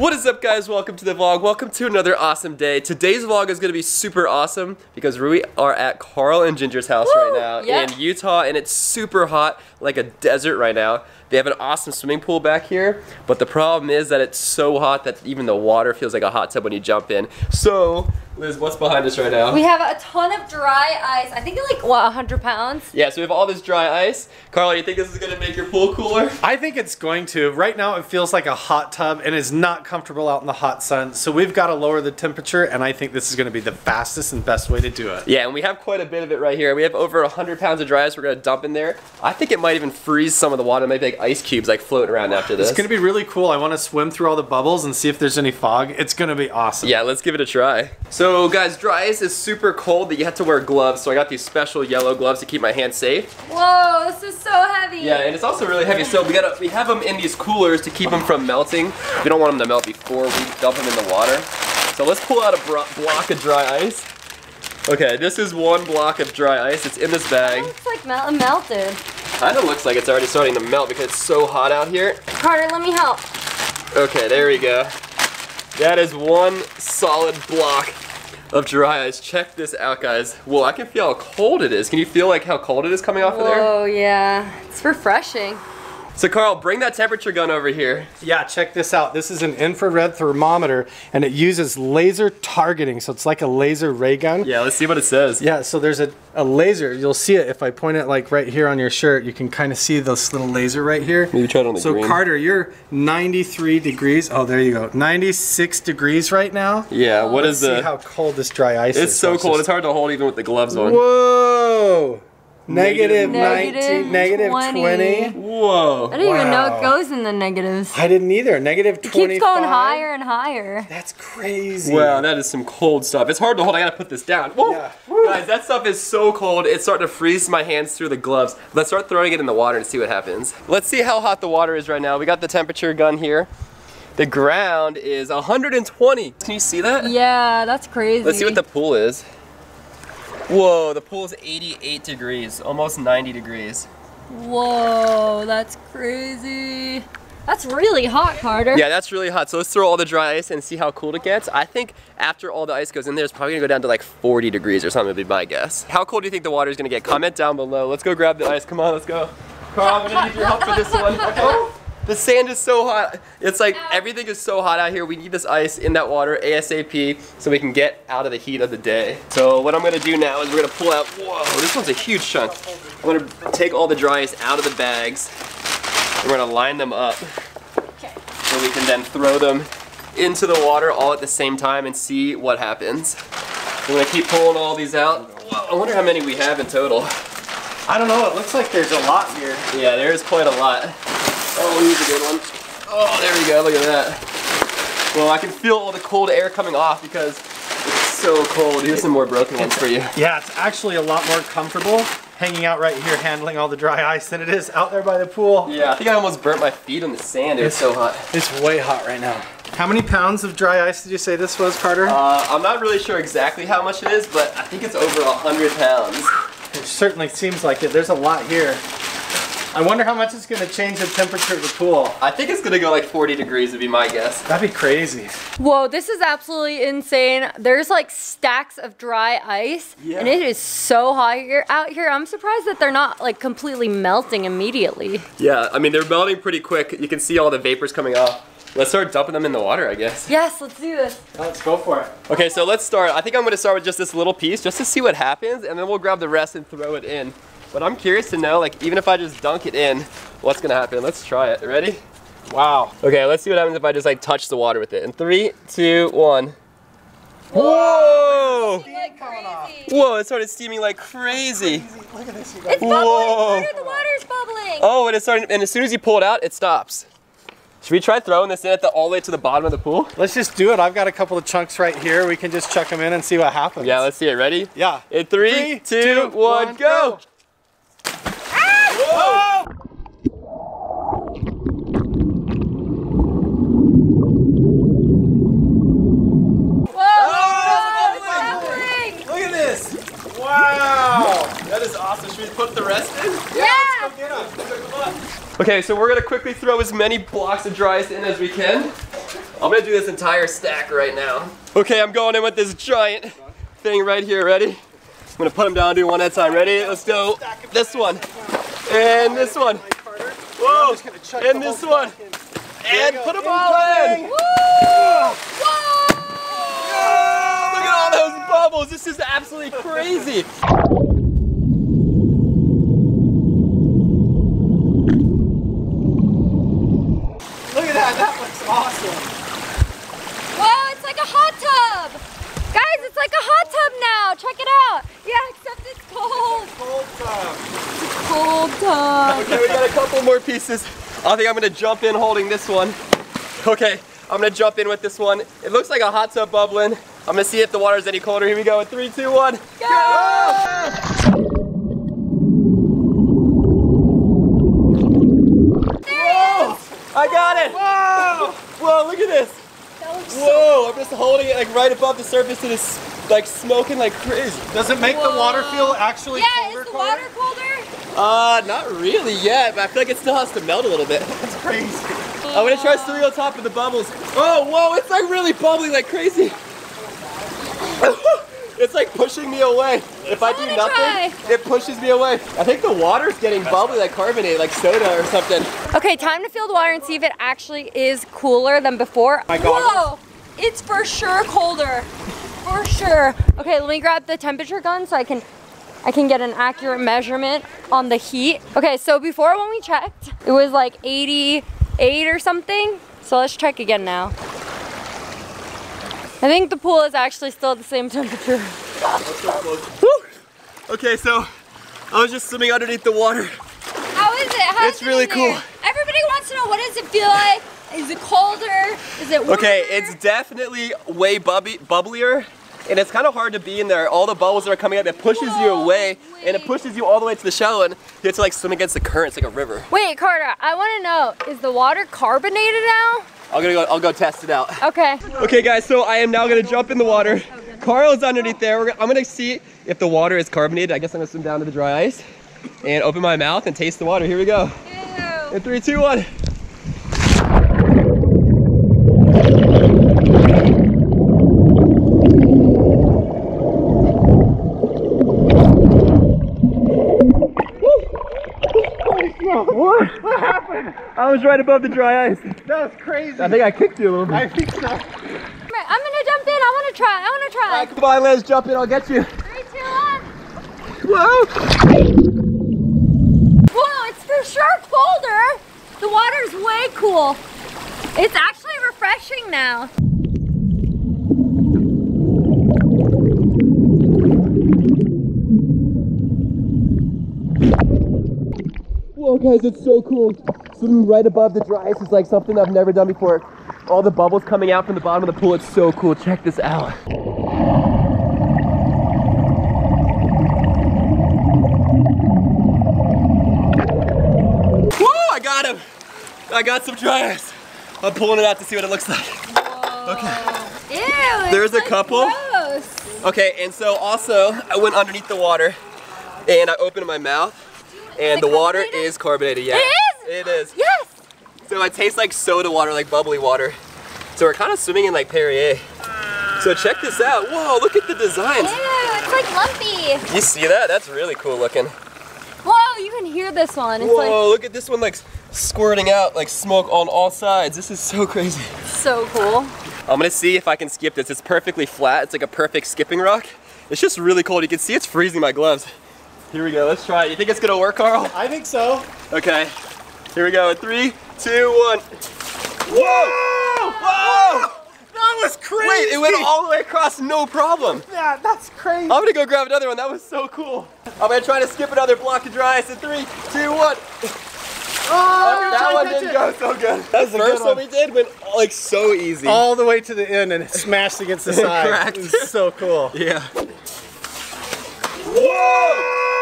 What is up guys? Welcome to the vlog. Welcome to another awesome day. Today's vlog is gonna be super awesome because we are at Carl and Jinger's house Woo! right now Yeah. in Utah and it's super hot like a desert right now. They have an awesome swimming pool back here, but the problem is that it's so hot that even the water feels like a hot tub when you jump in. So, Liz, what's behind us right now? We have a ton of dry ice. I think like what, 100 pounds? yeah, so we have all this dry ice. Carl, you think this is gonna make your pool cooler? I think it's going to. Right now, it feels like a hot tub and is not comfortable out in the hot sun. So we've got to lower the temperature, and I think this is going to be the fastest and best way to do it. Yeah, and we have quite a bit of it right here. We have over 100 pounds of dry ice we're gonna dump in there. I think it might even freeze some of the water, maybe like ice cubes like floating around after this. It's going to be really cool. I want to swim through all the bubbles and see if there's any fog. It's going to be awesome. Yeah, let's give it a try. So guys, dry ice is super cold that you have to wear gloves. So I got these special yellow gloves to keep my hands safe. Whoa, this is so heavy. Yeah, and it's also really heavy. So we gotta we have them in these coolers to keep them from melting. We don't want them to melt before we dump them in the water. So let's pull out a block of dry ice. Okay, this is one block of dry ice. It's in this bag. It's like mel- melted. Kind of looks like it's already starting to melt because it's so hot out here. Carter, let me help. Okay, there we go. That is one solid block of dry ice. Check this out, guys. Whoa, I can feel how cold it is. Can you feel like how cold it is coming off of there? Oh, yeah. It's refreshing. So Carl, bring that temperature gun over here. Yeah, check this out. This is an infrared thermometer, and it uses laser targeting. So it's like a laser ray gun. Yeah, let's see what it says. Yeah, so there's a, a laser. You'll see it if I point it like right here on your shirt. You can kind of see this little laser right here. Maybe try it on the so green. Carter, you're 93 degrees. Oh, there you go. 96 degrees right now. Yeah, what Let's is see how cold this dry ice is. it's so cold, this. it's hard to hold even with the gloves on. Whoa! Negative Negative 19, negative 20. 20. Whoa. I didn't even know it goes in the negatives. I didn't either. Negative It keeps going higher and higher. That's crazy. Wow, that is some cold stuff. It's hard to hold. I gotta put this down. Whoa. Yeah. Guys, that stuff is so cold. It's starting to freeze my hands through the gloves. Let's start throwing it in the water and see what happens. Let's see how hot the water is right now. We got the temperature gun here. The ground is 120. Can you see that? Yeah, that's crazy. Let's see what the pool is. Whoa, the pool is 88 degrees, almost 90 degrees. Whoa, that's crazy. That's really hot, Carter. Yeah, that's really hot. So let's throw all the dry ice and see how cool it gets. I think after all the ice goes in there, it's probably gonna go down to like 40 degrees or something would be my guess. How cold do you think the water is gonna get? Comment down below. Let's go grab the ice. Come on, let's go. Carl, I'm gonna need your help for this one. Okay. The sand is so hot. It's like everything is so hot out here. We need this ice in that water ASAP so we can get out of the heat of the day. So what I'm gonna do now is we're gonna pull out, whoa, this one's a huge chunk. I'm gonna take all the dry ice out of the bags. and We're gonna line them up Okay. so we can then throw them into the water all at the same time and see what happens. I'm gonna keep pulling all these out. Whoa, I wonder how many we have in total. I don't know. It looks like there's a lot here. Yeah, there's quite a lot. Oh, here's a good one. Oh, there we go, look at that. Well, I can feel all the cold air coming off because it's so cold. Here's some more broken ones for you. Yeah, it's actually a lot more comfortable hanging out right here handling all the dry ice than it is out there by the pool. Yeah, I think I almost burnt my feet on the sand. It was so hot. It's way hot right now. How many pounds of dry ice did you say this was, Carter? Uh, I'm not really sure exactly how much it is, but I think it's over a 100 pounds. It certainly seems like it. There's a lot here. I wonder how much it's going to change the temperature of the pool. I think it's gonna go like 40 degrees would be my guess. That'd be crazy. Whoa, this is absolutely insane. There's like stacks of dry ice, Yeah. and it is so hot here out here. I'm surprised that they're not like completely melting immediately. Yeah, I mean, they're melting pretty quick. You can see all the vapors coming off. Let's start dumping them in the water, I guess. Yes, let's do this. Let's go for it. Okay, so let's start. I think I'm gonna start with just this little piece just to see what happens, and then we'll grab the rest and throw it in. But I'm curious to know, like, even if I just dunk it in, what's gonna happen? Let's try it. Ready? Wow. Okay, let's see what happens if I just like touch the water with it. In three, two, one. Whoa! Like. Whoa, it started steaming like crazy. Look at this, you guys. It's bubbling. Whoa. The water's bubbling. Oh, and it started, and as soon as you pull it out, it stops. Should we try throwing this in at the all the way to the bottom of the pool? Let's just do it. I've got a couple of chunks right here. We can just chuck them in and see what happens. Yeah, let's see it. Ready? Yeah. In three, Three, two, two, one, one, go! Whoa! Whoa, Oh, it's it's bubbling. Look at this! Wow! That is awesome. Should we put the rest in? Yeah. Get up. Come on. Okay, so we're gonna quickly throw as many blocks of dry ice in as we can. I'm gonna do this entire stack right now. Okay, I'm going in with this giant thing right here. Ready? I'm gonna put them down, do one at a time. Ready? Let's go. This one. And this one. Whoa! And this one. And put them all in. Whoa! Look at all those bubbles. This is absolutely crazy. Look at that, that looks awesome. Whoa, it's like a hot tub! Guys, it's like a hot tub now! Check it out! Yeah, except it's cold! Cold tub. Cold tub! Okay, we got a couple more pieces. I think I'm gonna jump in holding this one. Okay, I'm gonna jump in with this one. It looks like a hot tub bubbling. I'm gonna see if the water's any colder. Here we go. Three, two, one. Whoa! I got it! Whoa! Whoa, look at this! That looks so Whoa, I'm just holding it like right above the surface and it's like smoking like crazy. Does it make the water feel actually Yeah, colder? is the water colder? Uh, not really yet, but I feel like it still has to melt a little bit. It's crazy. I'm gonna try swimming on top of the bubbles. Oh, whoa, it's like really bubbling like crazy. it's like pushing me away. If I do wanna nothing, it pushes me away. I think the water's getting bubbly like carbonate, like soda or something. Okay, time to feel the water and see if it actually is cooler than before. My goggles. Whoa! It's for sure colder. For sure. Okay, let me grab the temperature gun so I can I can get an accurate measurement on the heat. Okay, so before when we checked, it was like 88 or something. So let's check again now. I think the pool is actually still at the same temperature. Okay, so I was just swimming underneath the water. How is it? How It's really cool. Everybody wants to know what does it feel like? Is it colder? Is it warmer? Okay, it's definitely way bubby, bubblier. And it's kind of hard to be in there. All the bubbles that are coming up, it pushes you Whoa, away, and it pushes you all the way to the shallow, and you have to like swim against the current. It's like a river. Wait, Carter, I want to know, is the water carbonated now? I'm gonna go. I'll go test it out. Okay. Okay, guys. So I am now gonna jump in the water. Carl's underneath there. We're, gonna- I'm gonna see if the water is carbonated. I guess I'm gonna swim down to the dry ice and open my mouth and taste the water. Here we go. Ew. In three, two, one. What? What happened? I was right above the dry ice. That was crazy. I think I kicked you a little bit. I think so. I'm gonna jump in. I want to try. I want to try. Come on, Liz, jump in. I'll get you. Three, two, one. Whoa! Whoa, it's for sure colder. The water's way cool. It's actually refreshing now. Whoa, guys, it's so cool. Swimming right above the dry ice is like something I've never done before. All the bubbles coming out from the bottom of the pool. It's so cool. Check this out. Woo! I got him. I got some dry ice. I'm pulling it out to see what it looks like. Okay. Ew. it's There's a couple. Gross. Okay, and so also I went underneath the water and I opened my mouth and it the water is carbonated. Yeah. It is? It is. Yes. So it tastes like soda water, like bubbly water. So we're kind of swimming in like Perrier. So check this out. Whoa, look at the designs. Ew, it's like lumpy. You see that? That's really cool looking. Whoa, you can hear this one. It's Whoa, look at this one like squirting out like smoke on all sides. This is so crazy. so cool. I'm gonna see if I can skip this. It's perfectly flat. It's like a perfect skipping rock. It's just really cold. You can see it's freezing my gloves. Here we go. Let's try it. You think it's gonna work, Carl? I think so. Okay. Here we go. Three, two, one. Whoa! Whoa! That was crazy. Wait, it went all the way across, no problem. Yeah, that's crazy. I'm gonna go grab another one. That was so cool. I'm gonna try to skip another block of dry ice in three, two, one. Oh, that one didn't go so good. That was a first good one one. we did went like so easy. all the way to the end and it smashed against the side. Correct. It was so cool. Yeah. Whoa!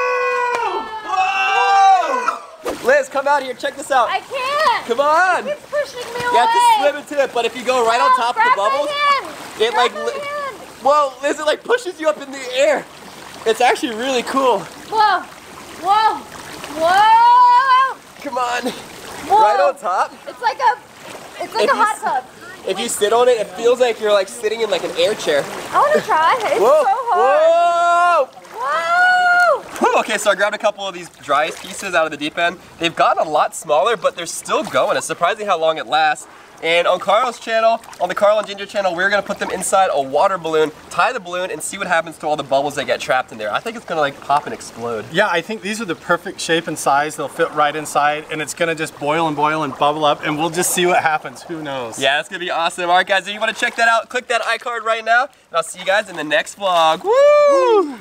Liz, come out here. Check this out. I can't. Come on. It's pushing me away. You have to swim into it, but if you go right on top of the bubbles, it Grab like my li- hand. whoa, Liz, it like pushes you up in the air. It's actually really cool. Whoa. Whoa. Whoa. Come on. Whoa. Right on top. It's like a, it's like If a hot tub. if you sit on it, it feels like you're like sitting in like an air chair. I want to try. It's Whoa! so hard. Whoa! Whoa! Okay, so I grabbed a couple of these dry ice pieces out of the deep end. They've gotten a lot smaller, but they're still going. It's surprising how long it lasts. And on Carl's channel, on the Carl and Jinger channel, we're gonna put them inside a water balloon, tie the balloon, and see what happens to all the bubbles that get trapped in there. I think it's gonna like pop and explode. Yeah, I think these are the perfect shape and size. They'll fit right inside, and it's gonna just boil and boil and bubble up, and we'll just see what happens. Who knows? Yeah, it's gonna be awesome. All right, guys, if you wanna check that out, click that iCard right now, and I'll see you guys in the next vlog. Woo!